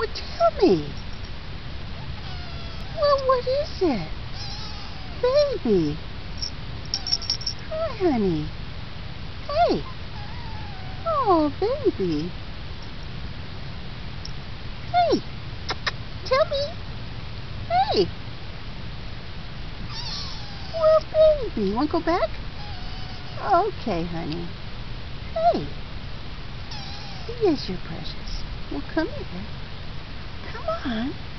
Well, tell me. Well, what is it? Baby. Hi, honey. Hey. Oh, baby. Hey. Tell me. Hey. Well, baby. Want to go back? Okay, honey. Hey. Yes, you're precious. Well, come here. Come on. Oh.